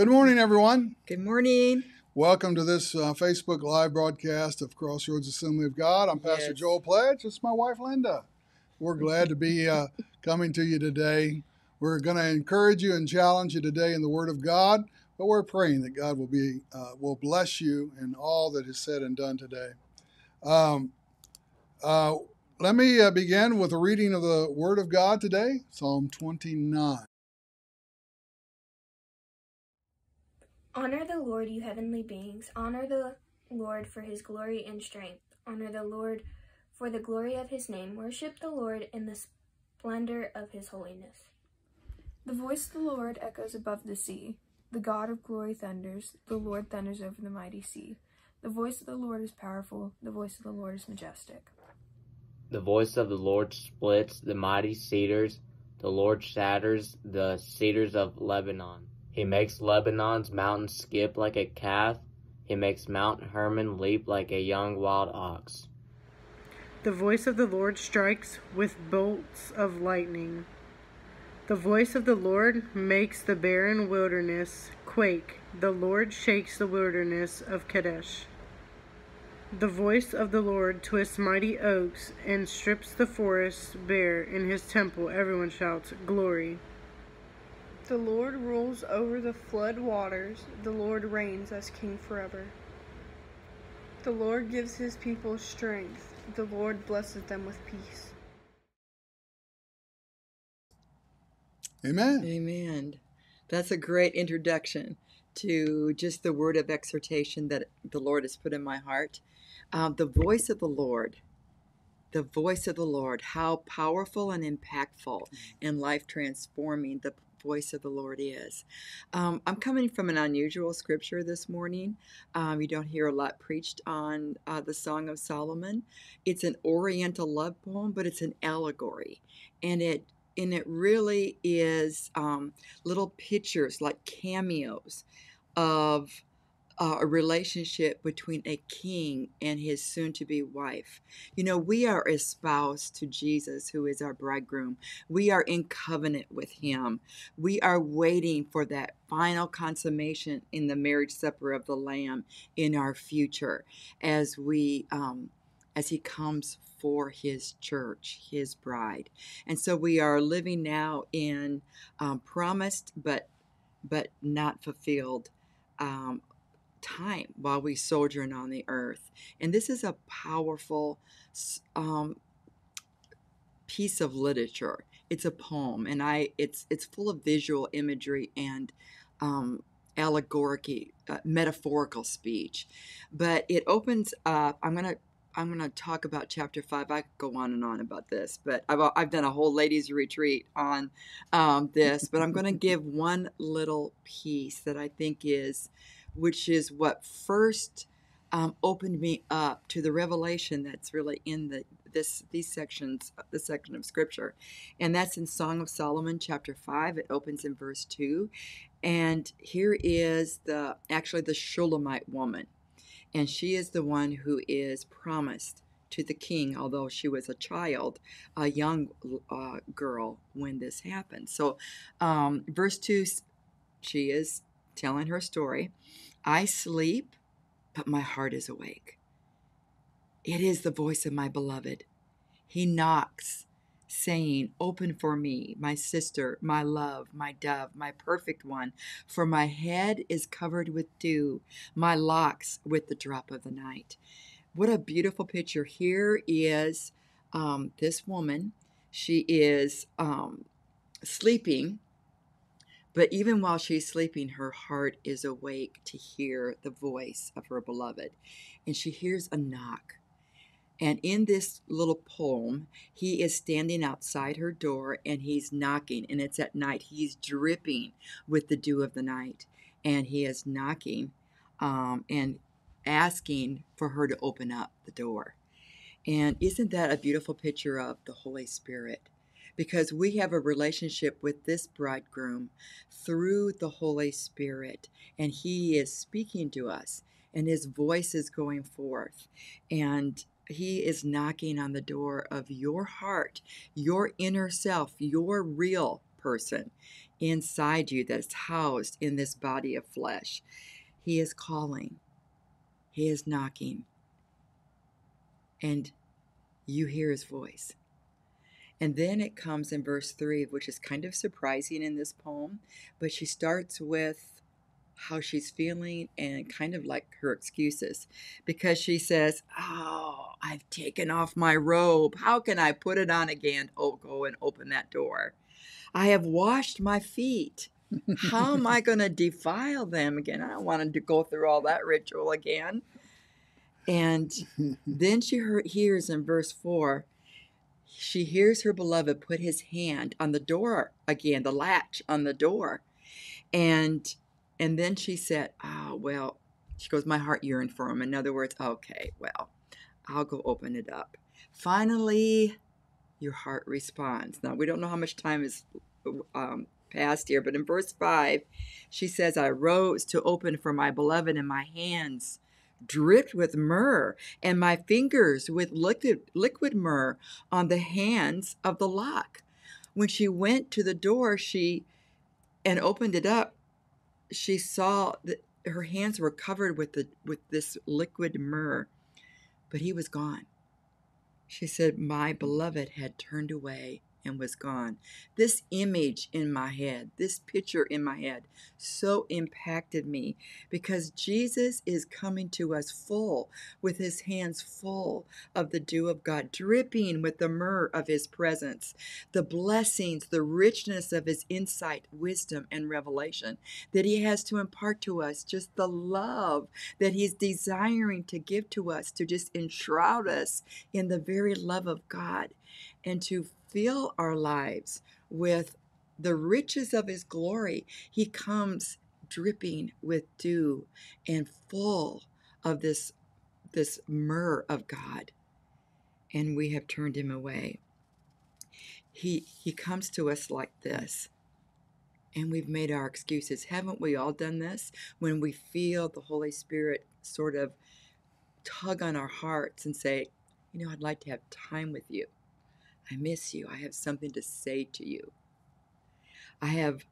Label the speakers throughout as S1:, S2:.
S1: Good morning, everyone.
S2: Good morning.
S1: Welcome to this uh, Facebook Live broadcast of Crossroads Assembly of God. I'm Pastor
S2: Yes.
S1: Joel Pledge. It's my wife, Linda. We're glad to be uh, coming to you today. We're going to encourage you and challenge you today in the Word of God, but we're praying that God will be uh, will bless you in all that is said and done today. Um, uh, let me uh, begin with a reading of the Word of God today, Psalm 29.
S3: Honor the Lord, you heavenly beings. Honor the Lord for his glory and strength. Honor the Lord for the glory of his name. Worship the Lord in the splendor of his holiness.
S4: The voice of the Lord echoes above the sea. The God of glory thunders. The Lord thunders over the mighty sea. The voice of the Lord is powerful. The voice of the Lord is majestic.
S5: The voice of the Lord splits the mighty cedars. The Lord shatters the cedars of Lebanon. He makes Lebanon's mountains skip like a calf. He makes Mount Hermon leap like a young wild ox.
S6: The voice of the Lord strikes with bolts of lightning. The voice of the Lord makes the barren wilderness quake. The Lord shakes the wilderness of Kadesh. The voice of the Lord twists mighty oaks and strips the forests bare. In his temple, everyone shouts, Glory.
S7: The Lord rules over the flood waters. The Lord reigns as king forever. The Lord gives his people strength. The Lord blesses them with peace.
S1: Amen.
S2: Amen. That's a great introduction to just the word of exhortation that the Lord has put in my heart. Um, the voice of the Lord. The voice of the Lord. How powerful and impactful and life transforming the voice of the Lord is. Um, I'm coming from an unusual scripture this morning. Um, you don't hear a lot preached on uh, the Song of Solomon. It's an Oriental love poem, but it's an allegory, and it and it really is um, little pictures like cameos of uh, a relationship between a king and his soon to be wife. You know, we are espoused to Jesus, who is our bridegroom. We are in covenant with him. We are waiting for that final consummation in the marriage supper of the Lamb in our future as we. Um, as he comes for his church, his bride, and so we are living now in um, promised but but not fulfilled um, time while we sojourn on the earth. And this is a powerful um, piece of literature. It's a poem, and I it's it's full of visual imagery and um, allegoric, uh, metaphorical speech. But it opens up. I'm gonna I'm going to talk about chapter five. I could go on and on about this, but I've, I've done a whole ladies' retreat on um, this. But I'm going to give one little piece that I think is, which is what first um, opened me up to the revelation that's really in the this these sections, this section of scripture, and that's in Song of Solomon, chapter five. It opens in verse two, and here is the actually the Shulamite woman and she is the one who is promised to the king, although she was a child, a young uh, girl when this happened. So, um, verse 2, she is telling her story. I sleep, but my heart is awake. It is the voice of my beloved. He knocks, saying, Open for me, my sister, my love, my dove, my perfect one, for my head is covered with dew, my locks with the drop of the night. What a beautiful picture. Here is um, this woman. She is um, sleeping, but even while she's sleeping, her heart is awake to hear the voice of her beloved. And she hears a knock. And in this little poem, he is standing outside her door and he's knocking, and it's at night. He's dripping with the dew of the night, and he is knocking um, and asking for her to open up the door. And isn't that a beautiful picture of the Holy Spirit? Because we have a relationship with this bridegroom through the Holy Spirit, and he is speaking to us, and his voice is going forth. And he is knocking on the door of your heart, your inner self, your real person inside you that's housed in this body of flesh. He is calling, He is knocking, and you hear His voice. And then it comes in verse 3, which is kind of surprising in this poem, but she starts with how she's feeling and kind of like her excuses because she says, Oh, I've taken off my robe. How can I put it on again? Oh, go and open that door. I have washed my feet. How am I going to defile them again? I don't want to go through all that ritual again. And then she hears in verse 4 she hears her beloved put his hand on the door again, the latch on the door. And and then she said, Oh, well, she goes, My heart yearned for him. In other words, okay, well, I'll go open it up. Finally, your heart responds. Now, we don't know how much time is um, passed here, but in verse 5, she says, I rose to open for my beloved, and my hands dripped with myrrh, and my fingers with liquid, liquid myrrh on the hands of the lock. When she went to the door, she and opened it up, she saw that her hands were covered with the with this liquid myrrh, but he was gone. She said, My beloved had turned away and was gone. This image in my head, this picture in my head, so impacted me because Jesus is coming to us full, with his hands full of the dew of God, dripping with the myrrh of his presence, the blessings, the richness of his insight, wisdom, and revelation that he has to impart to us, just the love that he's desiring to give to us, to just enshroud us in the very love of God and to fill our lives with the riches of his glory. He comes dripping with dew and full of this this myrrh of God. And we have turned him away. He he comes to us like this. And we've made our excuses. Haven't we all done this? When we feel the Holy Spirit sort of tug on our hearts and say, you know, I'd like to have time with you. I miss you. I have something to say to you. I have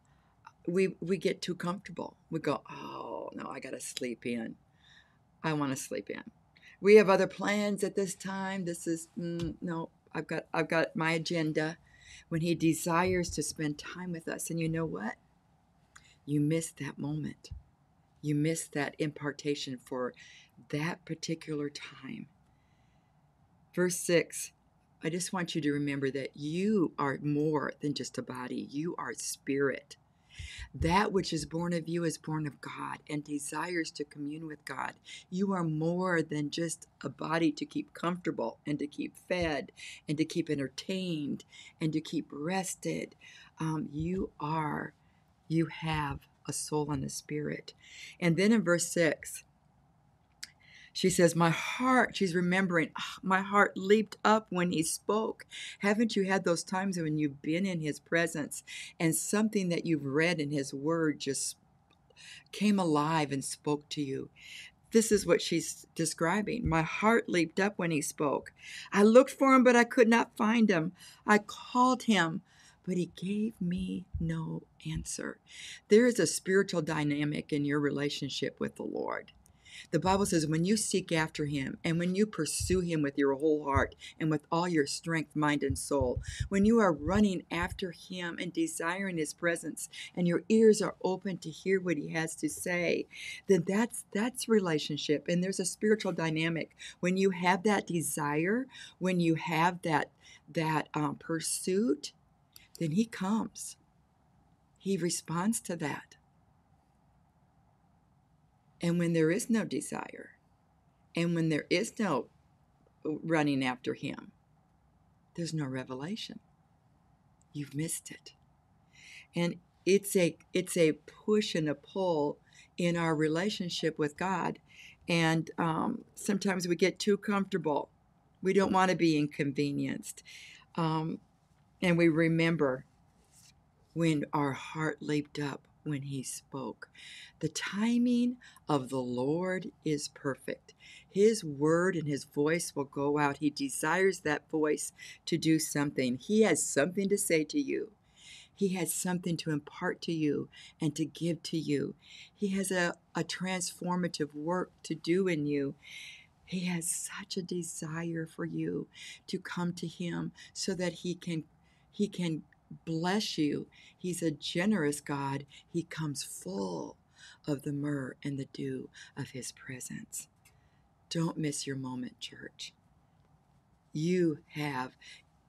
S2: we we get too comfortable. We go, "Oh, no, I got to sleep in. I want to sleep in." We have other plans at this time. This is mm, no, I've got I've got my agenda. When he desires to spend time with us, and you know what? You miss that moment. You miss that impartation for that particular time. Verse 6 I just want you to remember that you are more than just a body, you are spirit. That which is born of you is born of God and desires to commune with God. You are more than just a body to keep comfortable and to keep fed and to keep entertained and to keep rested. Um, you are, you have a soul and a spirit. And then in verse 6, she says, My heart, she's remembering, oh, my heart leaped up when he spoke. Haven't you had those times when you've been in his presence and something that you've read in his word just came alive and spoke to you? This is what she's describing. My heart leaped up when he spoke. I looked for him, but I could not find him. I called him, but he gave me no answer. There is a spiritual dynamic in your relationship with the Lord. The Bible says, when you seek after him and when you pursue him with your whole heart and with all your strength, mind, and soul, when you are running after him and desiring his presence and your ears are open to hear what he has to say, then that's that's relationship. And there's a spiritual dynamic. When you have that desire, when you have that that um, pursuit, then he comes. He responds to that. And when there is no desire, and when there is no running after Him, there's no revelation. You've missed it. And it's a it's a push and a pull in our relationship with God, and um, sometimes we get too comfortable. We don't want to be inconvenienced, um, and we remember when our heart leaped up when he spoke. The timing of the Lord is perfect. His word and his voice will go out. He desires that voice to do something. He has something to say to you. He has something to impart to you and to give to you. He has a, a transformative work to do in you. He has such a desire for you to come to him so that he can he can bless you. He's a generous God. He comes full of the myrrh and the dew of his presence. Don't miss your moment, church. You have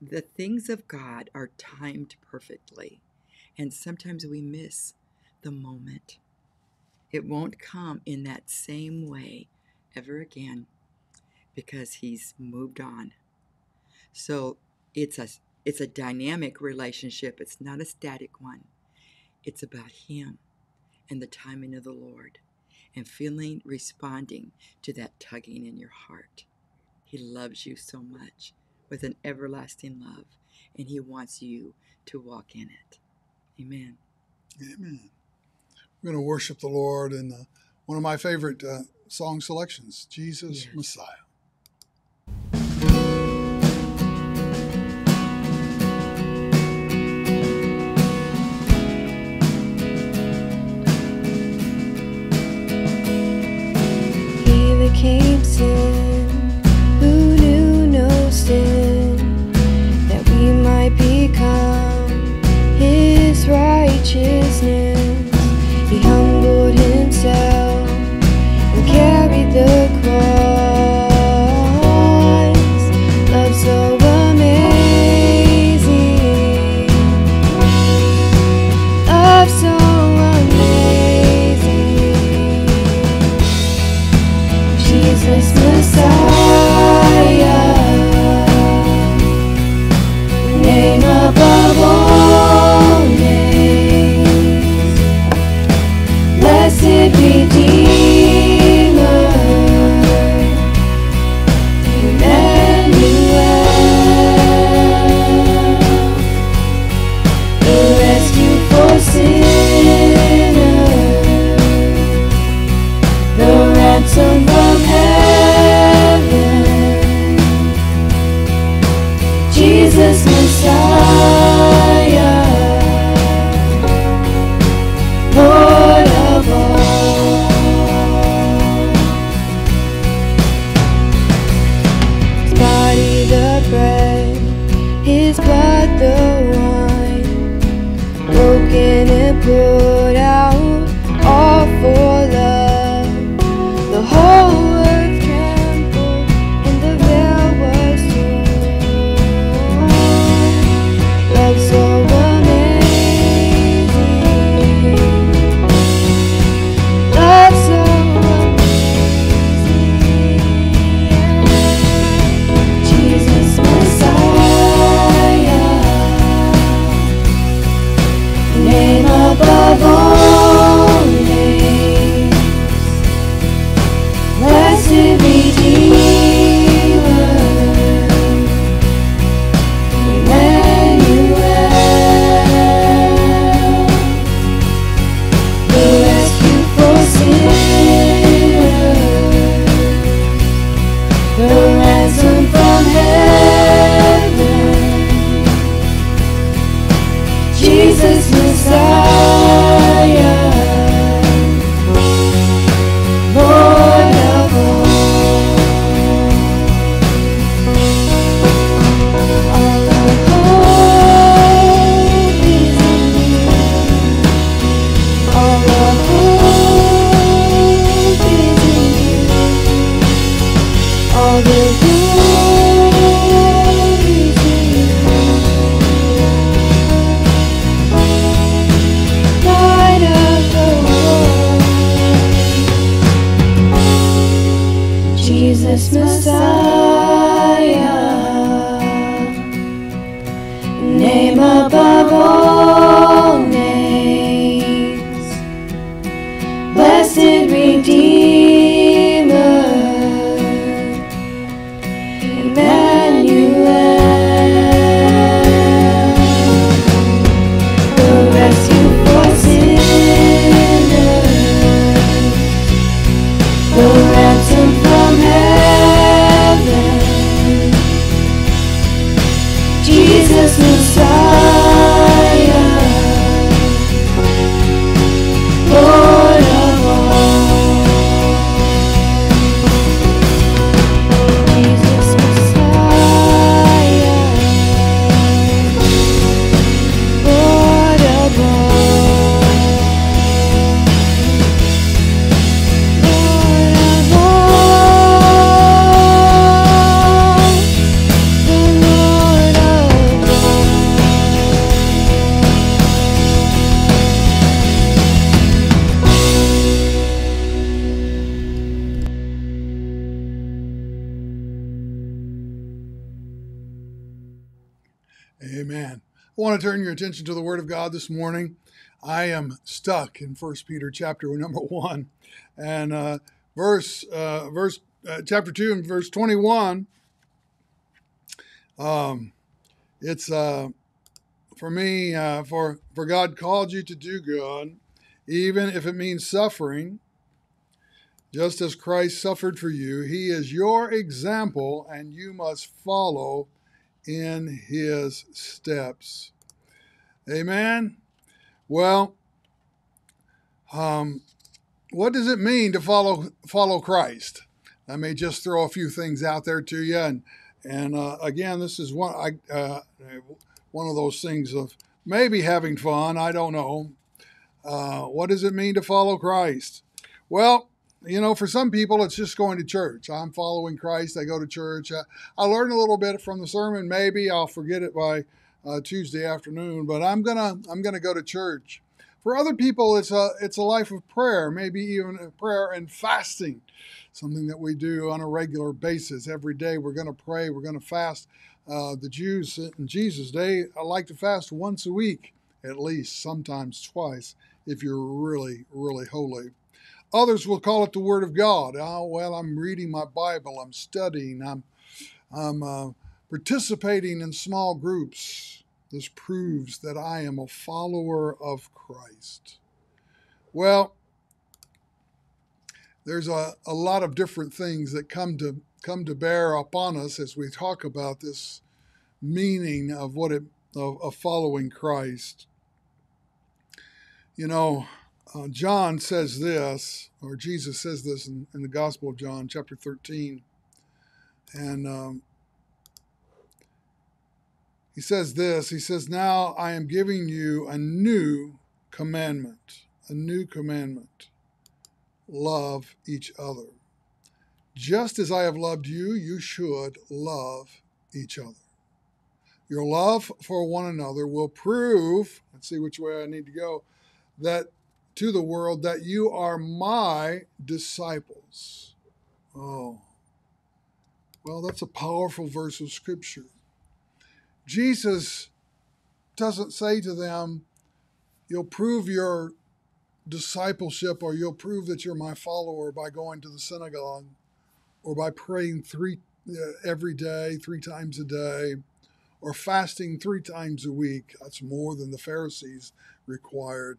S2: the things of God are timed perfectly, and sometimes we miss the moment. It won't come in that same way ever again because he's moved on. So it's a it's a dynamic relationship. It's not a static one. It's about him and the timing of the Lord and feeling responding to that tugging in your heart. He loves you so much with an everlasting love, and He wants you to walk in it. Amen.
S1: Amen. We're going to worship the Lord in uh, one of my favorite uh, song selections, Jesus
S2: Yes.
S1: Messiah. Attention to the Word of God this morning. I am stuck in First Peter chapter number one, and uh, verse uh, verse uh, chapter two and verse twenty one. Um, it's uh, for me uh, for for God called you to do good, even if it means suffering. Just as Christ suffered for you, He is your example, and you must follow in His steps. Amen. Well, um, what does it mean to follow follow Christ? I may just throw a few things out there to you, and and uh, again, this is one I, uh, one of those things of maybe having fun. I don't know. Uh, what does it mean to follow Christ? Well, you know, for some people, it's just going to church. I'm following Christ. I go to church. I, I learn a little bit from the sermon. Maybe I'll forget it by uh, Tuesday afternoon, but I'm gonna I'm gonna go to church. For other people, it's a it's a life of prayer, maybe even prayer and fasting, something that we do on a regular basis. Every day, we're going to pray. We're going to fast. Uh, the Jews in Jesus' day like to fast once a week, at least, sometimes twice, if you're really really holy. Others will call it the Word of God. Oh well, I'm reading my Bible. I'm studying. I'm I'm uh, participating in small groups. This proves that I am a follower of Christ. Well, there's a, a lot of different things that come to come to bear upon us as we talk about this meaning of what it of, of following Christ. You know, uh, John says this, or Jesus says this in, in, the Gospel of John, chapter 13. And um, he says this He says, Now I am giving you a new commandment, a new commandment. Love each other. Just as I have loved you, you should love each other. Your love for one another will prove, let's see which way I need to go, that to the world that you are my disciples. Oh, well, that's a powerful verse of scripture. Jesus doesn't say to them, You'll prove your discipleship or you'll prove that you're my follower by going to the synagogue or by praying three uh, every day, three times a day, or fasting three times a week. That's more than the Pharisees required.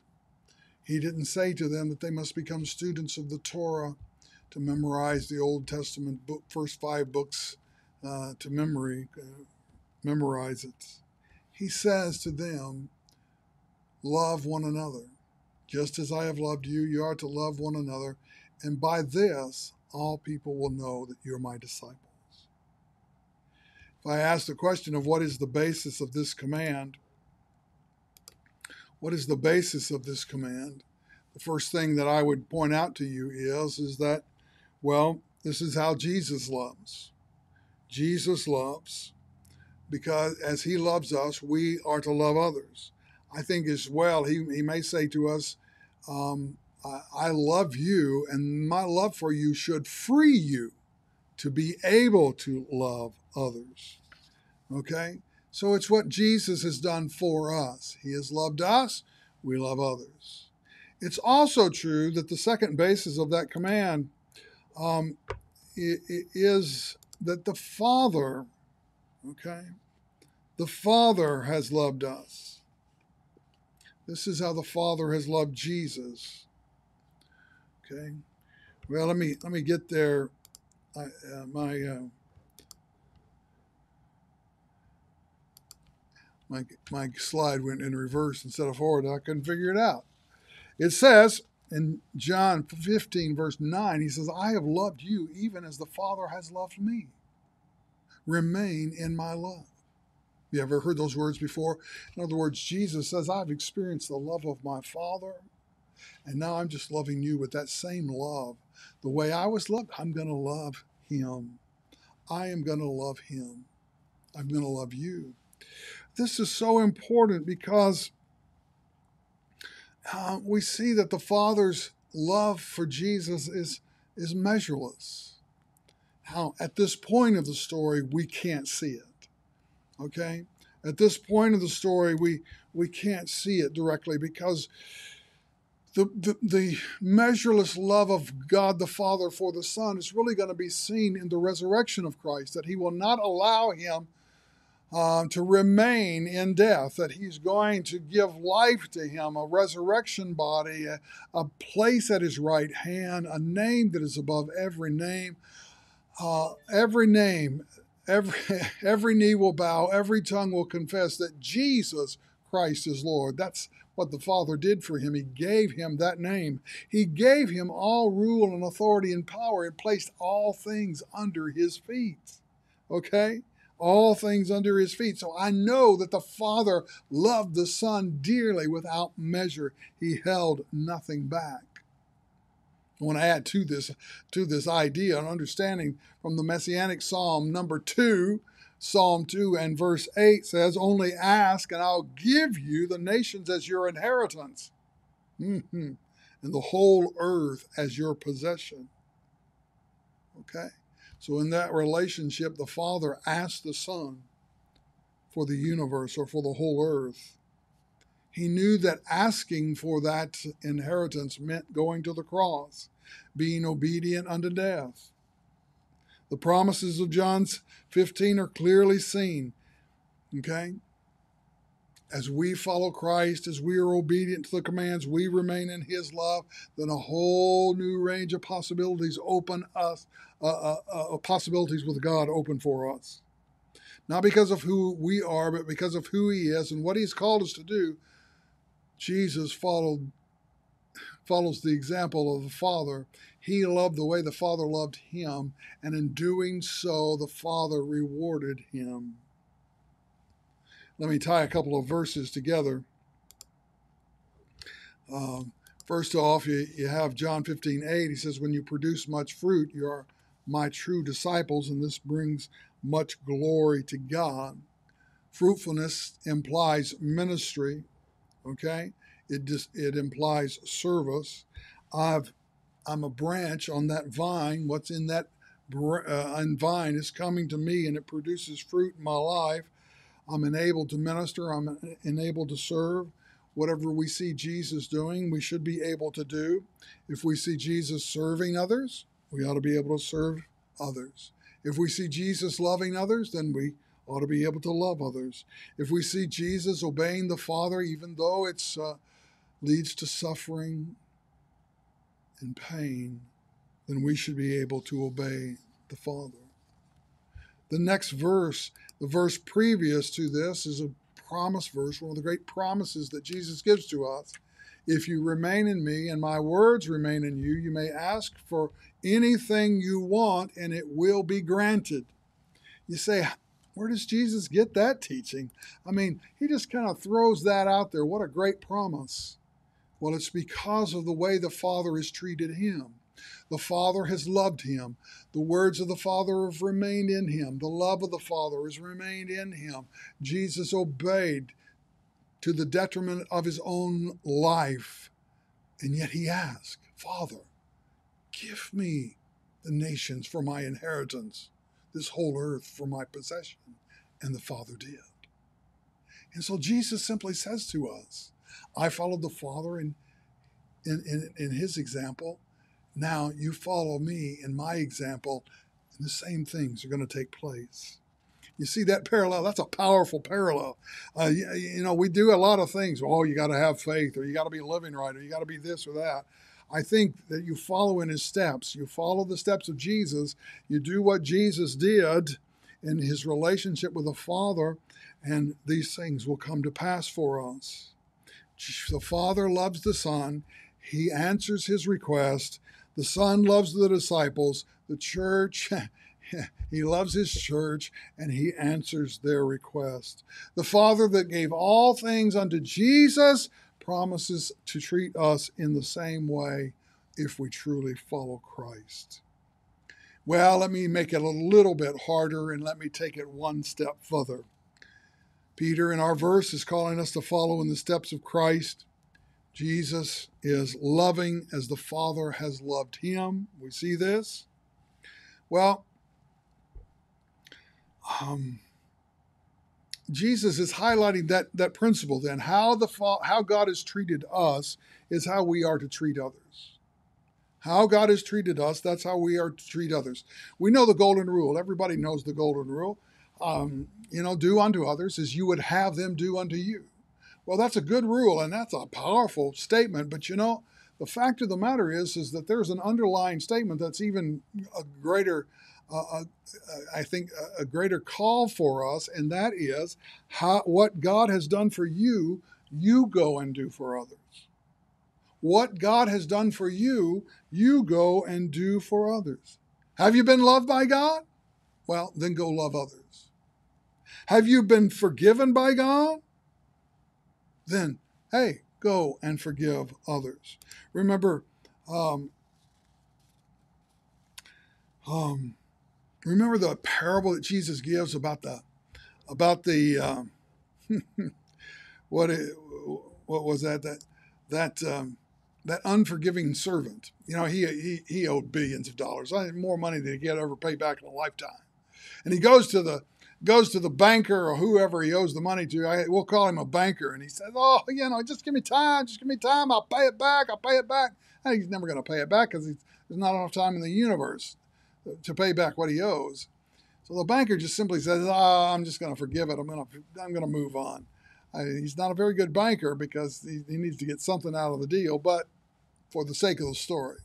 S1: He didn't say to them that they must become students of the Torah to memorize the Old Testament book, first five books uh, to memory, memorize it. He says to them, Love one another. Just as I have loved you, you are to love one another. And by this, all people will know that you're my disciples. If I ask the question of what is the basis of this command, what is the basis of this command? The first thing that I would point out to you is, is that, well, this is how Jesus loves. Jesus loves because as he loves us, we are to love others. I think as well, he, he may say to us, um, I, I love you, and my love for you should free you to be able to love others. Okay? So it's what Jesus has done for us. He has loved us, we love others. It's also true that the second basis of that command um, is that the Father, okay, the Father has loved us. This is how the Father has loved Jesus. Okay. Well, let me let me get there. I, uh, my uh, my my slide went in reverse instead of forward. I couldn't figure it out. It says in John 15 verse 9, he says, "I have loved you even as the Father has loved me. Remain in my love." You ever heard those words before? In other words, Jesus says, I've experienced the love of my Father, and now I'm just loving you with that same love. The way I was loved, I'm going to love him. I am going to love him. I'm going to love you. This is so important because uh, we see that the Father's love for Jesus is, is measureless. How, at this point of the story, we can't see it. Okay? At this point of the story, we, we can't see it directly because the, the, the measureless love of God the Father for the Son is really going to be seen in the resurrection of Christ, that He will not allow Him uh, to remain in death, that He's going to give life to Him, a resurrection body, a, a place at His right hand, a name that is above every name. Uh, every name, every, every knee will bow, every tongue will confess that Jesus Christ is Lord. That's what the Father did for him. He gave him that name. He gave him all rule and authority and power and placed all things under his feet. Okay? All things under his feet. So I know that the Father loved the Son dearly without measure. He held nothing back. I want to add to this to this idea and understanding from the Messianic Psalm number two, Psalm 2 and verse 8 says, Only ask, and I'll give you the nations as your inheritance, mm-hmm. and the whole earth as your possession. Okay? So, in that relationship, the Father asked the Son for the universe or for the whole earth. He knew that asking for that inheritance meant going to the cross, being obedient unto death. The promises of John 15 are clearly seen. Okay? As we follow Christ, as we are obedient to the commands, we remain in His love, then a whole new range of possibilities open us, uh, uh, uh, possibilities with God open for us. Not because of who we are, but because of who He is and what He's called us to do. Jesus followed follows the example of the Father. He loved the way the Father loved him, and in doing so, the Father rewarded him. Let me tie a couple of verses together. Um, first off, you, you have John 15 8. He says, When you produce much fruit, you are my true disciples, and this brings much glory to God. Fruitfulness implies ministry, okay? It just it implies service. I've I'm a branch on that vine. What's in that uh, vine is coming to me, and it produces fruit in my life. I'm enabled to minister. I'm enabled to serve. Whatever we see Jesus doing, we should be able to do. If we see Jesus serving others, we ought to be able to serve others. If we see Jesus loving others, then we ought to be able to love others. If we see Jesus obeying the Father, even though it's uh, leads to suffering and pain, then we should be able to obey the Father. The next verse, the verse previous to this, is a promise verse, one of the great promises that Jesus gives to us. If you remain in me and my words remain in you, you may ask for anything you want and it will be granted. You say, where does Jesus get that teaching? I mean, he just kind of throws that out there. What a great promise. Well, it's because of the way the Father has treated him. The Father has loved him. The words of the Father have remained in him. The love of the Father has remained in him. Jesus obeyed to the detriment of his own life. And yet he asked, Father, give me the nations for my inheritance, this whole earth for my possession. And the Father did. And so Jesus simply says to us, I followed the Father in, in, in, in his example. Now you follow me in my example, and the same things are going to take place. You see that parallel? That's a powerful parallel. Uh, you, you, know, we do a lot of things. Oh, you got to have faith, or you got to be living right, or you got to be this or that. I think that you follow in his steps. You follow the steps of Jesus. You do what Jesus did in his relationship with the Father, and these things will come to pass for us. The Father loves the Son. He answers his request. The Son loves the disciples. The church, he loves his church, and he answers their request. The Father that gave all things unto Jesus promises to treat us in the same way if we truly follow Christ. Well, let me make it a little bit harder and let me take it one step further. Peter, in our verse, is calling us to follow in the steps of Christ. Jesus is loving as the Father has loved him. We see this. Well, um, Jesus is highlighting that that principle. Then how the how God has treated us is how we are to treat others. How God has treated us, that's how we are to treat others. We know the golden rule. Everybody knows the golden rule. Um, you know, do unto others as you would have them do unto you. Well, that's a good rule and that's a powerful statement. But you know, the fact of the matter is, is that there's an underlying statement that's even a greater, uh, uh, I think, a greater call for us, and that is how what God has done for you, you go and do for others. What God has done for you, you go and do for others. Have you been loved by God? Well, then go love others. Have you been forgiven by God? Then, hey, go and forgive others. Remember, um, um, remember the parable that Jesus gives about the about the um, what it, what was that that that um, that unforgiving servant. You know, he he he owed billions of dollars, more money than he could ever pay back in a lifetime, and he goes to the goes to the banker or whoever he owes the money to. I, we'll call him a banker. And he says, Oh, you know, just give me time. Just give me time. I'll pay it back. I'll pay it back. And he's never going to pay it back because there's not enough time in the universe to pay back what he owes. So the banker just simply says, oh, I'm just going to forgive it. I'm going to, I'm going to move on. I, he's not a very good banker because he, he needs to get something out of the deal, but for the sake of the story,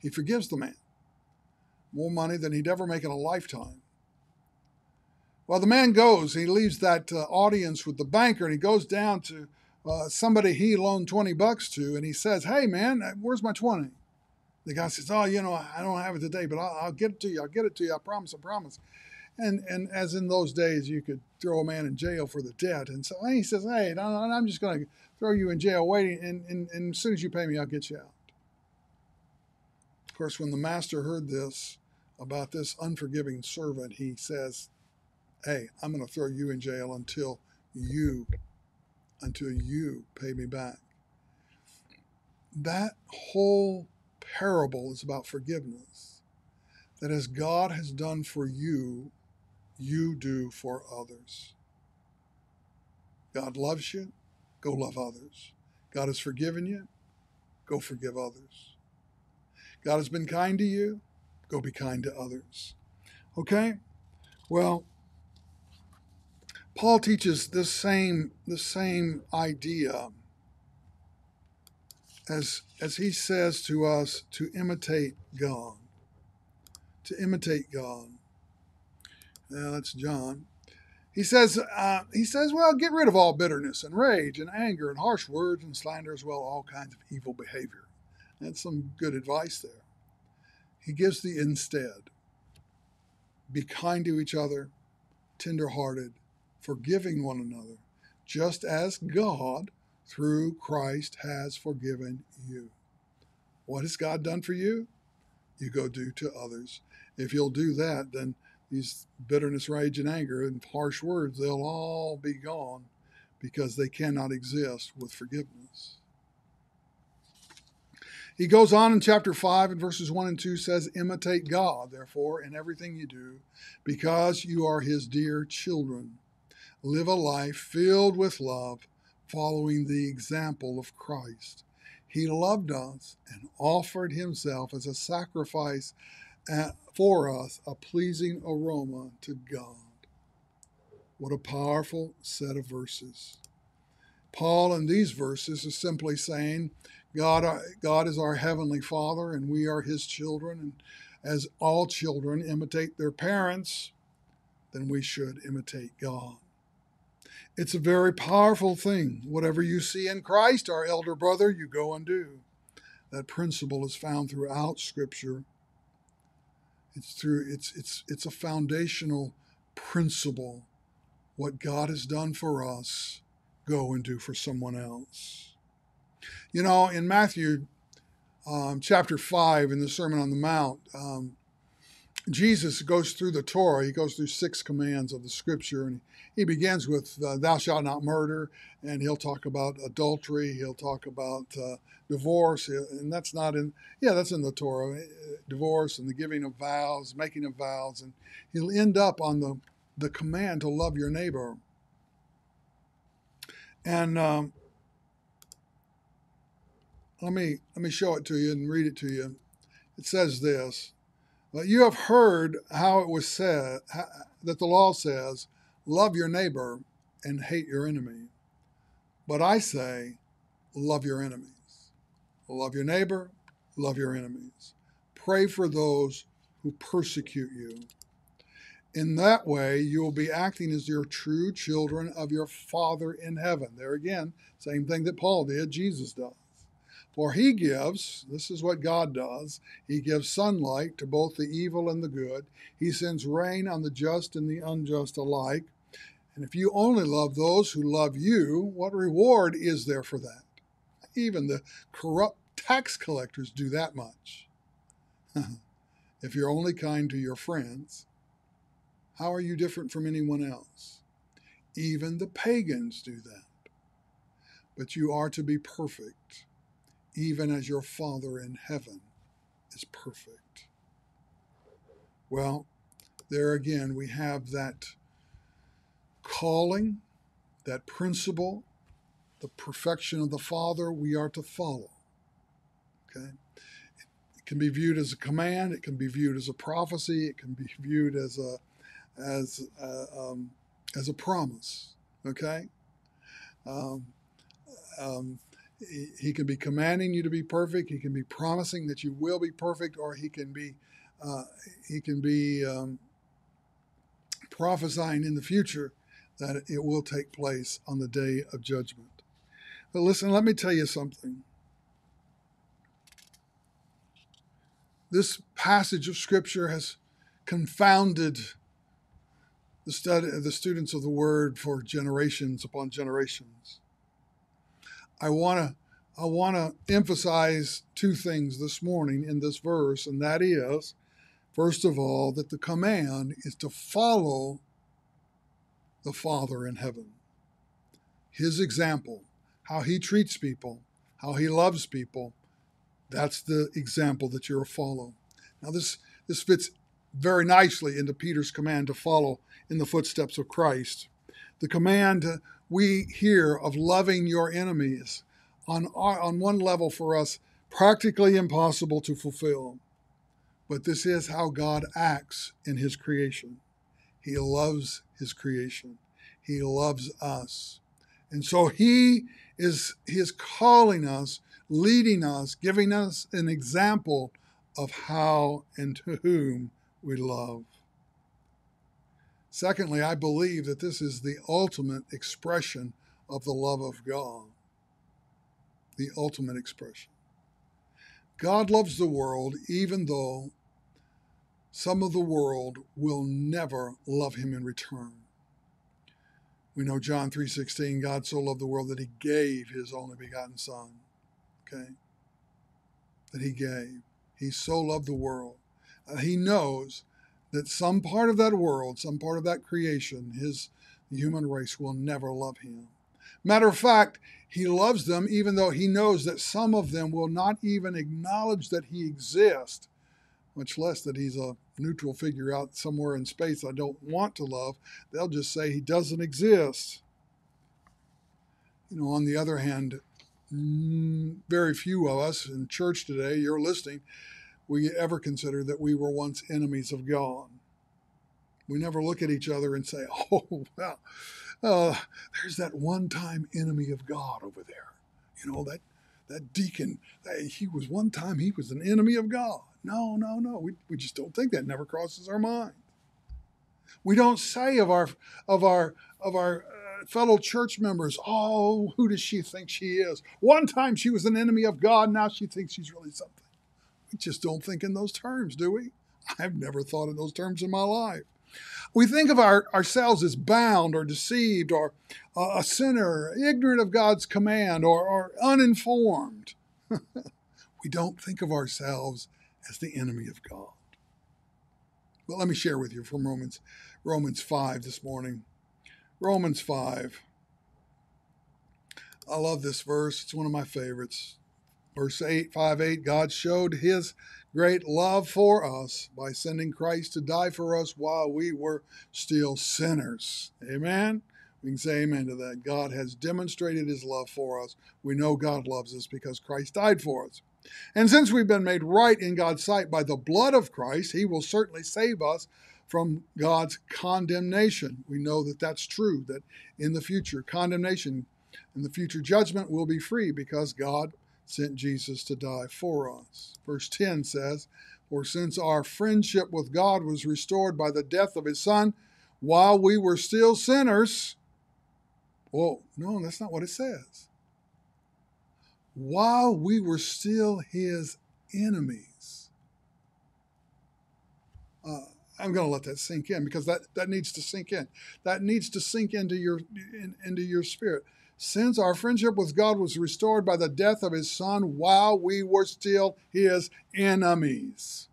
S1: he forgives the man. More money than he'd ever make in a lifetime. Well, the man goes, he leaves that uh, audience with the banker, and he goes down to uh, somebody he loaned 20 bucks to, and he says, Hey, man, uh, where's my 20? The guy says, Oh, you know, I don't have it today, but I'll, I'll get it to you. I'll get it to you. I promise. I promise. And, and as in those days, you could throw a man in jail for the debt. And so he says, Hey, I'm just going to throw you in jail waiting, and, and, and as soon as you pay me, I'll get you out. Of course, when the master heard this about this unforgiving servant, he says, hey, I'm going to throw you in jail until you, until you pay me back. That whole parable is about forgiveness. That as God has done for you, you do for others. God loves you, go love others. God has forgiven you, go forgive others. God has been kind to you, go be kind to others. Okay? Well, Paul teaches this same the same idea as as he says to us to imitate God. To imitate God. Now that's John. He says, uh, he says, well, get rid of all bitterness and rage and anger and harsh words and slander as well, all kinds of evil behavior. That's some good advice there. He gives the instead. Be kind to each other, tenderhearted, forgiving one another, just as God, through Christ, has forgiven you. What has God done for you? You go do to others. If you'll do that, then these bitterness, rage, and anger and harsh words, they'll all be gone because they cannot exist with forgiveness. He goes on in chapter 5 and verses 1 and 2 says, Imitate God, therefore, in everything you do, because you are his dear children live a life filled with love, following the example of Christ. He loved us and offered himself as a sacrifice uh, for us, a pleasing aroma to God. What a powerful set of verses. Paul in these verses is simply saying, God, uh, God is our heavenly Father, and we are His children. And as all children imitate their parents, then we should imitate God. It's a very powerful thing. Whatever you see in Christ, our elder brother, you go and do. That principle is found throughout Scripture. It's through it's it's it's a foundational principle. What God has done for us, go and do for someone else. You know, in Matthew um, chapter five, in the Sermon on the Mount, um, Jesus goes through the Torah. He goes through six commands of the Scripture, and he begins with uh, "Thou shalt not murder," and he'll talk about adultery. He'll talk about uh, divorce, and that's not in yeah, that's in the Torah. Uh, divorce and the giving of vows, making of vows, and he'll end up on the the command to love your neighbor And um, let me let me show it to you and read it to you. It says this: "But you have heard how it was said how, that the law says, love your neighbor and hate your enemy. But I say, love your enemies. Love your neighbor, love your enemies. Pray for those who persecute you." In that way, you will be acting as your true children of your Father in heaven. There again, same thing that Paul did, Jesus does. For he gives, this is what God does, he gives sunlight to both the evil and the good. He sends rain on the just and the unjust alike. And if you only love those who love you, what reward is there for that? Even the corrupt tax collectors do that much. if you're only kind to your friends, how are you different from anyone else? Even the pagans do that. But you are to be perfect, even as your Father in heaven is perfect. Well, there again, we have that calling, that principle, the perfection of the Father we are to follow. Okay? It can be viewed as a command, it can be viewed as a prophecy, it can be viewed as a as uh, um, as a promise. Okay, um, um, he, can be commanding you to be perfect. He can be promising that you will be perfect, or he can be uh, he can be um, prophesying in the future that it will take place on the day of judgment. But listen, let me tell you something. This passage of Scripture has confounded the, study, the students of the word for generations upon generations. I want to I want to emphasize two things this morning in this verse, and that is, first of all, that the command is to follow the Father in heaven. His example, how he treats people, how he loves people, that's the example that you're to follow. Now, this, this fits very nicely into Peter's command to follow in the footsteps of Christ. The command we hear of loving your enemies on, on one level for us, practically impossible to fulfill. But this is how God acts in his creation. He loves his creation. He loves us. And so he is he is calling us, leading us, giving us an example of how and to whom we love. Secondly, I believe that this is the ultimate expression of the love of God. The ultimate expression. God loves the world even though some of the world will never love him in return. We know John 3:16 God so loved the world that he gave his only begotten son. Okay? That he gave. He so loved the world. Uh, he knows that some part of that world, some part of that creation, his human race will never love him. Matter of fact, he loves them even though he knows that some of them will not even acknowledge that he exists, much less that he's a neutral figure out somewhere in space I don't want to love. They'll just say he doesn't exist. You know, on the other hand, very few of us in church today, you're listening, we ever consider that we were once enemies of God. We never look at each other and say, oh, well, uh, there's that one time enemy of God over there. You know, that, that deacon, he was one time, he was an enemy of God. No, no, no. We, we just don't think that. Never crosses our mind. We don't say of our, of our, of our uh, fellow church members, oh, who does she think she is? One time she was an enemy of God, now she thinks she's really something. Just don't think in those terms, do we? I've never thought in those terms in my life. We think of our, ourselves as bound or deceived or uh, a sinner, ignorant of God's command or, or uninformed. we don't think of ourselves as the enemy of God. But let me share with you from Romans, Romans 5 this morning. Romans 5. I love this verse. It's one of my favorites. Verse 8, 5 8 God showed his great love for us by sending Christ to die for us while we were still sinners. Amen. We can say amen to that. God has demonstrated his love for us. We know God loves us because Christ died for us. And since we've been made right in God's sight by the blood of Christ, he will certainly save us from God's condemnation. We know that that's true, that in the future, condemnation, in the future judgment, will be free because God sent Jesus to die for us. Verse 10 says, For since our friendship with God was restored by the death of his Son, while we were still sinners, well, no, that's not what it says. While we were still his enemies. Uh, I'm going to let that sink in because that, that needs to sink in. That needs to sink into your in, into your spirit. Since our friendship with God was restored by the death of his son while we were still his enemies,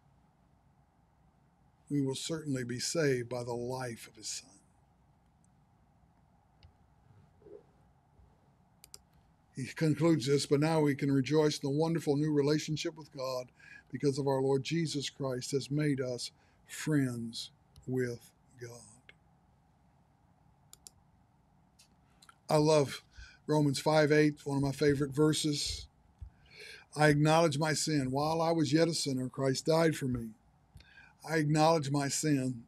S1: we will certainly be saved by the life of his son. He concludes this, but now we can rejoice in the wonderful new relationship with God because of our Lord Jesus Christ has made us friends with God. I love Romans 5 8, one of my favorite verses. I acknowledge my sin. While I was yet a sinner, Christ died for me. I acknowledge my sin.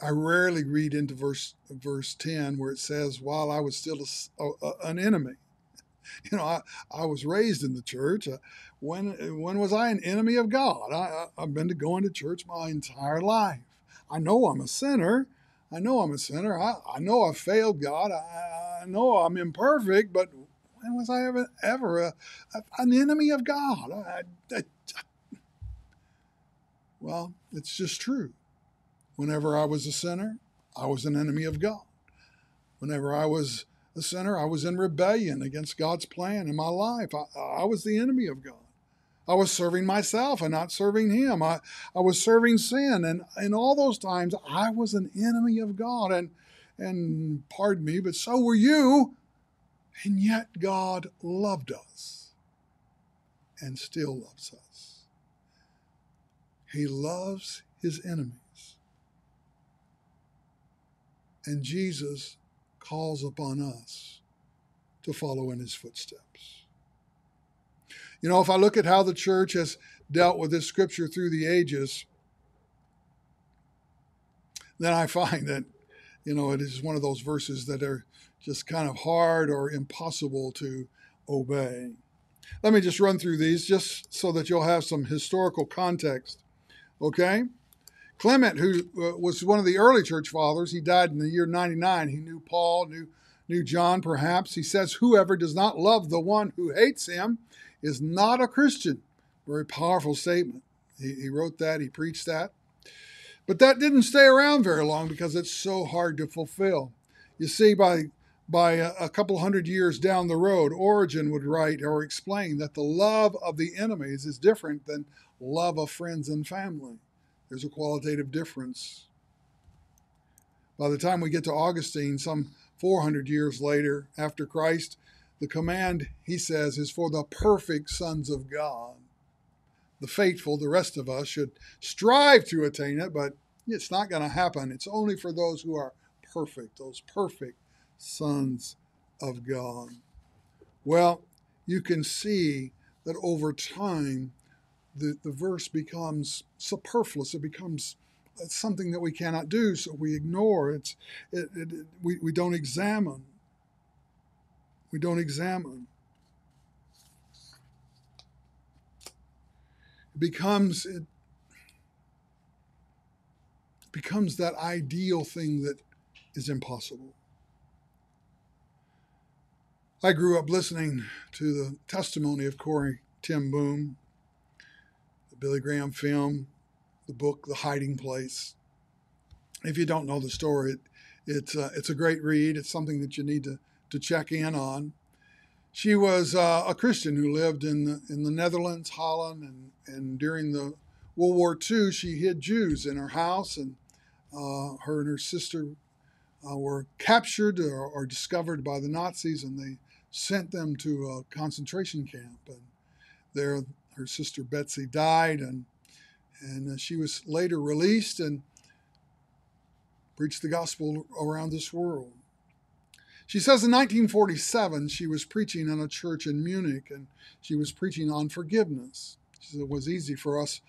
S1: I rarely read into verse verse 10 where it says, while I was still a, a, an enemy. You know, I, I was raised in the church. Uh, when when was I an enemy of God? I, I, have been to going to church my entire life. I know I'm a sinner. I know I'm a sinner. I, I know I failed God. I, I know I'm imperfect, but when was I ever ever a, a, an enemy of God? well, it's just true. Whenever I was a sinner, I was an enemy of God. Whenever I was a sinner, I was in rebellion against God's plan in my life. I, I was the enemy of God. I was serving myself and not serving Him. I, I was serving sin. And in all those times, I was an enemy of God. And, and pardon me, but so were you. And yet God loved us and still loves us. He loves His enemies. And Jesus calls upon us to follow in his footsteps. You know, if I look at how the church has dealt with this scripture through the ages, then I find that, you know, it is one of those verses that are just kind of hard or impossible to obey. Let me just run through these just so that you'll have some historical context. Okay? Clement, who uh, was one of the early church fathers, he died in the year 99. He knew Paul, knew, knew John, perhaps. He says, Whoever does not love the one who hates him is not a Christian. Very powerful statement. He, he wrote that, he preached that. But that didn't stay around very long because it's so hard to fulfill. You see, by by a, couple hundred years down the road, Origen would write or explain that the love of the enemies is different than love of friends and family. There's a qualitative difference. By the time we get to Augustine, some 400 years later after Christ, the command, he says, is for the perfect sons of God. The faithful, the rest of us, should strive to attain it, but it's not going to happen. It's only for those who are perfect, those perfect sons of God. Well, you can see that over time, the, the verse becomes superfluous. It becomes uh, something that we cannot do, so we ignore it. it, it, it we, we don't examine. We don't examine. Becomes it becomes that ideal thing that is impossible. I grew up listening to the testimony of Corrie ten Boom the Billy Graham film, the book The Hiding Place. If you don't know the story, it, it's, uh, it's a great read. It's something that you need to, to check in on. She was uh, a Christian who lived in the, in the Netherlands, Holland, and, and during the World War II, she hid Jews in her house, and uh, her and her sister uh, were captured or, or, discovered by the Nazis, and they sent them to a concentration camp. And there, her sister Betsy died, and and uh, she was later released and preached the gospel around this world. She says in 1947 she was preaching in a church in Munich and she was preaching on forgiveness. She said it was easy for us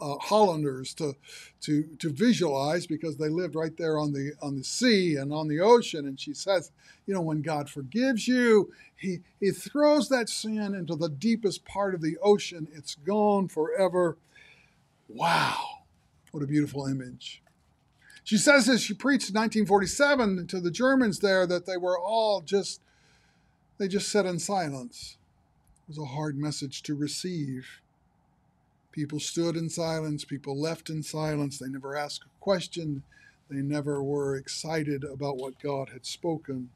S1: uh, Hollanders to to to visualize because they lived right there on the on the sea and on the ocean. And she says, you know, when God forgives you, He He throws that sin into the deepest part of the ocean. It's gone forever. Wow, what a beautiful image. She says as she preached in 1947 to the Germans there that they were all just they just sat in silence. It was a hard message to receive. People stood in silence, people left in silence, they never asked a question, they never were excited about what God had spoken.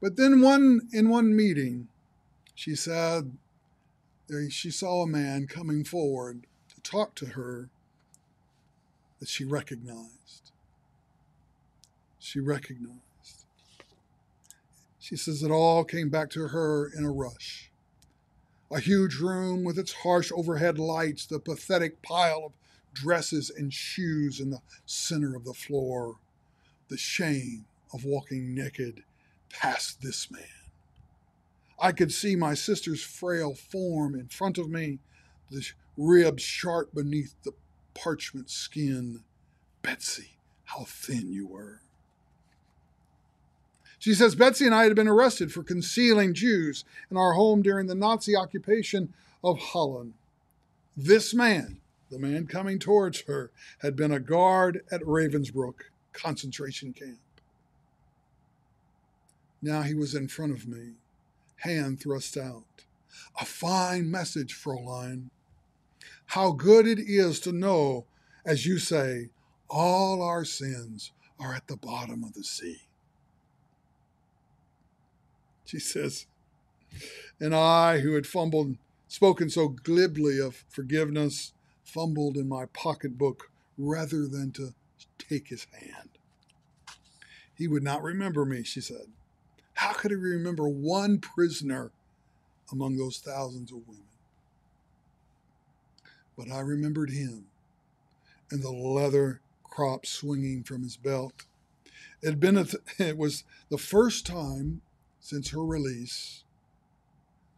S1: But then one in one meeting, she said she saw a man coming forward to talk to her that she recognized. She recognized. She says it all came back to her in a rush a huge room with its harsh overhead lights, the pathetic pile of dresses and shoes in the center of the floor, the shame of walking naked past this man. I could see my sister's frail form in front of me, the ribs sharp beneath the parchment skin. Betsy, how thin you were. She says Betsy and I had been arrested for concealing Jews in our home during the Nazi occupation of Holland. This man, the man coming towards her, had been a guard at Ravensbrück concentration camp. Now he was in front of me, hand thrust out. A fine message, Fräulein. How good it is to know, as you say, all our sins are at the bottom of the sea. She says, and I, who had fumbled, spoken so glibly of forgiveness, fumbled in my pocketbook rather than to take his hand. He would not remember me, she said. How could he remember one prisoner among those thousands of women? But I remembered him and the leather crop swinging from his belt. It, had been th- it was the first time since her release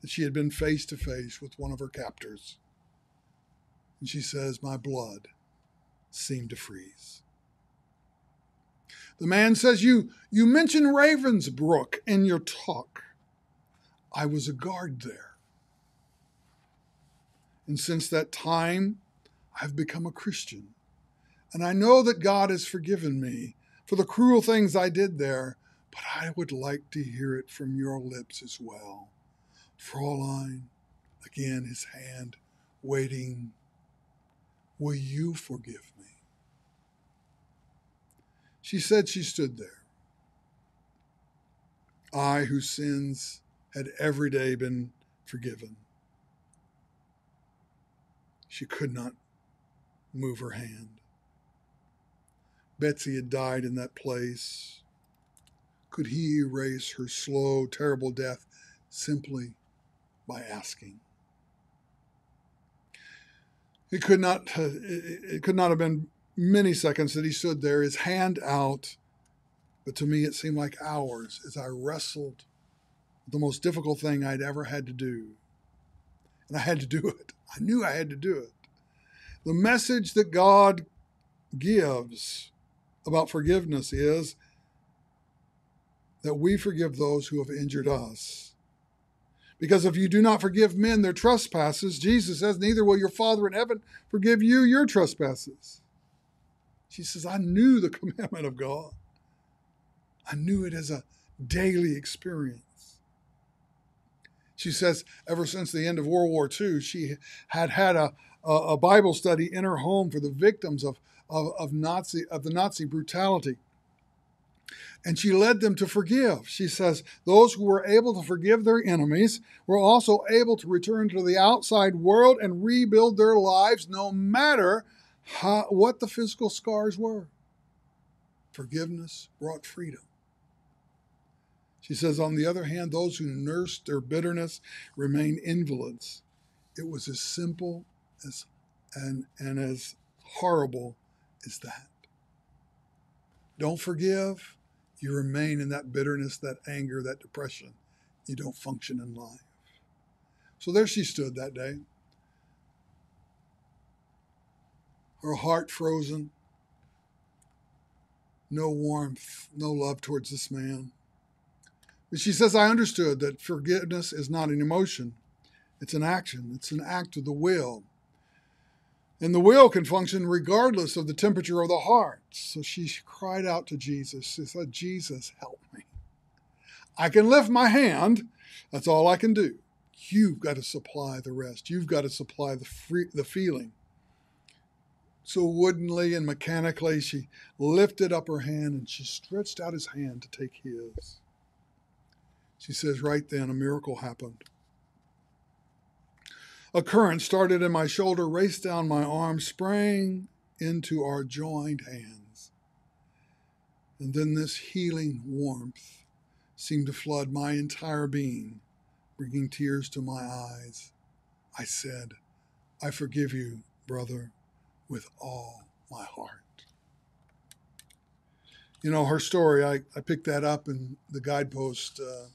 S1: that she had been face to face with one of her captors. And she says, My blood seemed to freeze. The man says, You, you mentioned Ravensbrück in your talk. I was a guard there. And since that time, I've become a Christian. And I know that God has forgiven me for the cruel things I did there but I would like to hear it from your lips as well. Fräulein, again his hand waiting, will you forgive me? She said she stood there. I, whose sins had every day been forgiven. She could not move her hand. Betsy had died in that place could he erase her slow, terrible death simply by asking? It could not, uh, it could not have been many seconds that he stood there, his hand out, but to me it seemed like hours as I wrestled with the most difficult thing I'd ever had to do. And I had to do it. I knew I had to do it. The message that God gives about forgiveness is that we forgive those who have injured us. Because if you do not forgive men their trespasses, Jesus says, neither will your Father in heaven forgive you your trespasses. She says, I knew the commandment of God. I knew it as a daily experience. She says, ever since the end of World War II, she had had a, a, Bible study in her home for the victims of, of, of, Nazi, of the Nazi brutality and she led them to forgive. She says, Those who were able to forgive their enemies were also able to return to the outside world and rebuild their lives no matter how, what the physical scars were. Forgiveness brought freedom. She says, on the other hand, those who nursed their bitterness remain invalids. It was as simple as and, and as horrible as that. Don't forgive, you remain in that bitterness, that anger, that depression. You don't function in life. So there she stood that day. Her heart frozen. No warmth, no love towards this man. She says, I understood that forgiveness is not an emotion, it's an action, it's an act of the will. And the will can function regardless of the temperature of the heart. So she cried out to Jesus. She said, Jesus, help me. I can lift my hand. That's all I can do. You've got to supply the rest. You've got to supply the free, the feeling. So woodenly and mechanically, she lifted up her hand and she stretched out his hand to take his. She says, right then, a miracle happened. A current started in my shoulder, raced down my arm, sprang into our joined hands. And then this healing warmth seemed to flood my entire being, bringing tears to my eyes. I said, I forgive you, brother, with all my heart. You know, her story, I, I picked that up in the guidepost uh,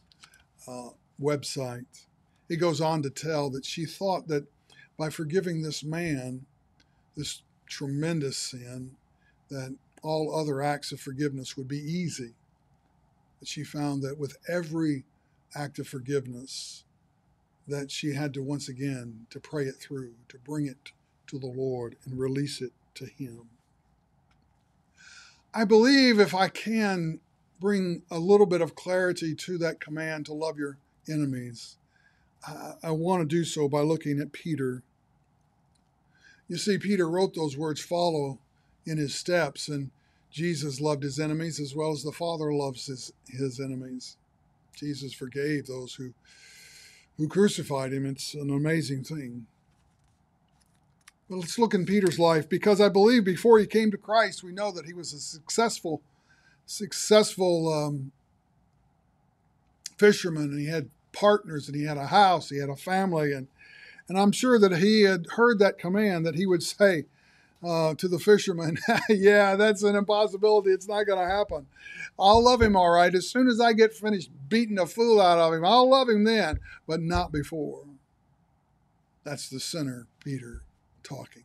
S1: uh, website. It goes on to tell that she thought that by forgiving this man, this tremendous sin, that all other acts of forgiveness would be easy. But she found that with every act of forgiveness, that she had to once again to pray it through, to bring it to the Lord and release it to Him. I believe if I can bring a little bit of clarity to that command to love your enemies, I, I want to do so by looking at Peter. You see, Peter wrote those words, follow in his steps, and Jesus loved his enemies as well as the Father loves his, his enemies. Jesus forgave those who, who crucified him. It's an amazing thing. But let's look in Peter's life because I believe before he came to Christ, we know that he was a successful, successful um, fisherman, and he had partners, and he had a house, he had a family, and and I'm sure that he had heard that command that he would say uh, to the fisherman, "Yeah, that's an impossibility. It's not going to happen. I'll love him all right as soon as I get finished beating the fool out of him. I'll love him then, but not before." That's the sinner, Peter talking.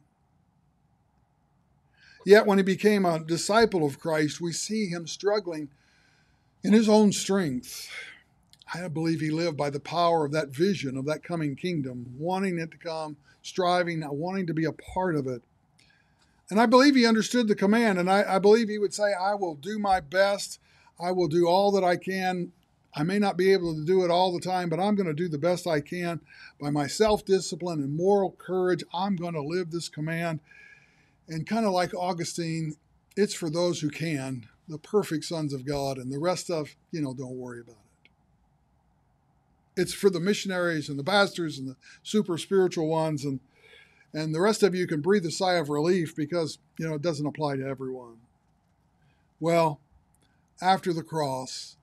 S1: Yet, when he became a disciple of Christ, we see him struggling in his own strength. I believe he lived by the power of that vision of that coming kingdom, wanting it to come, striving, wanting to be a part of it. And I believe he understood the command, and I, I believe he would say, I will do my best. I will do all that I can. I may not be able to do it all the time, but I'm going to do the best I can by my self discipline and moral courage. I'm going to live this command. And kind of like Augustine, it's for those who can, the perfect sons of God, and the rest of, you know, don't worry about it. It's for the missionaries and the pastors and the super spiritual ones and and the rest of you can breathe a sigh of relief because, you know, it doesn't apply to everyone. Well, after the cross,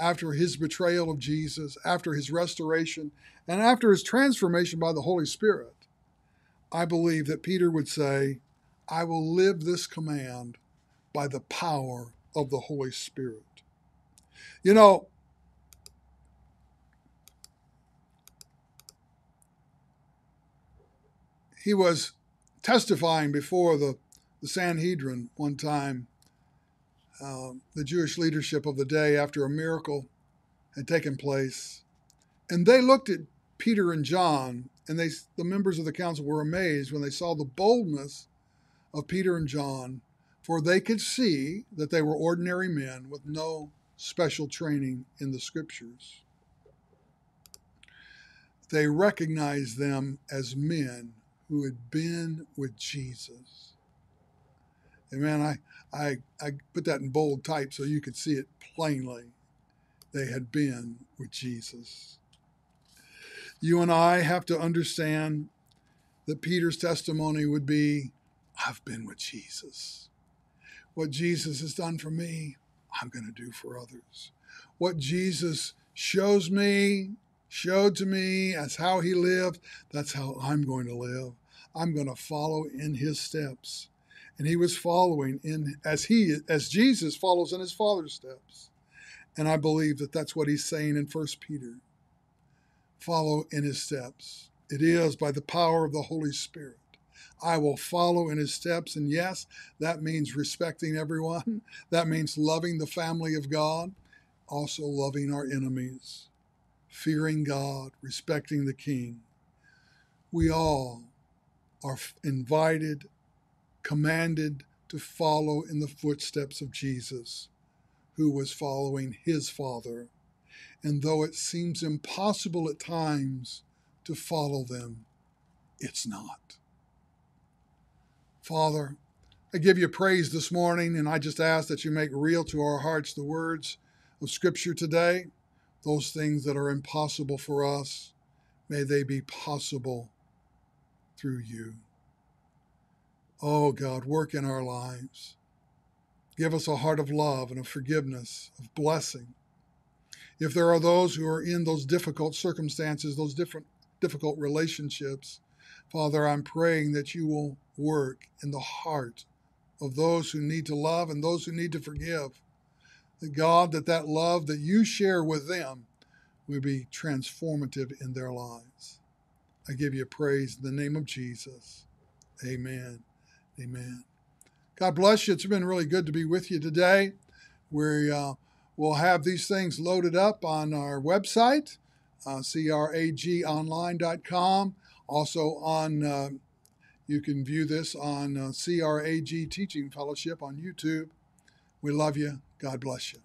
S1: after his betrayal of Jesus, after his restoration, and after his transformation by the Holy Spirit, I believe that Peter would say, I will live this command by the power of the Holy Spirit. You know, he was testifying before the, the Sanhedrin one time, uh, the Jewish leadership of the day, after a miracle had taken place. And they looked at Peter and John, and they, the members of the council were amazed when they saw the boldness of Peter and John, for they could see that they were ordinary men with no special training in the scriptures. They recognized them as men who had been with Jesus. And man, I, I, I put that in bold type so you could see it plainly. They had been with Jesus. You and I have to understand that Peter's testimony would be I've been with Jesus. What Jesus has done for me, I'm going to do for others. What Jesus shows me, showed to me as how he lived, that's how I'm going to live. I'm going to follow in his steps. And he was following in as he as Jesus follows in his father's steps. And I believe that that's what he's saying in 1 Peter. Follow in his steps. It is by the power of the Holy Spirit. I will follow in his steps. And yes, that means respecting everyone. That means loving the family of God, also loving our enemies, fearing God, respecting the King. We all are invited, commanded to follow in the footsteps of Jesus, who was following his Father. And though it seems impossible at times to follow them, it's not. Father, I give you praise this morning, and I just ask that you make real to our hearts the words of Scripture today, those things that are impossible for us. May they be possible through you. Oh God, work in our lives. Give us a heart of love and of forgiveness, of blessing. If there are those who are in those difficult circumstances, those different difficult relationships, Father, I'm praying that you will work in the heart of those who need to love and those who need to forgive. That God, that that love that you share with them will be transformative in their lives. I give you praise in the name of Jesus. Amen. Amen. God bless you. It's been really good to be with you today. We uh, will have these things loaded up on our website, uh, cragonline.com. Also on, uh, you can view this on uh, CRAG Teaching Fellowship on YouTube. We love you. God bless you.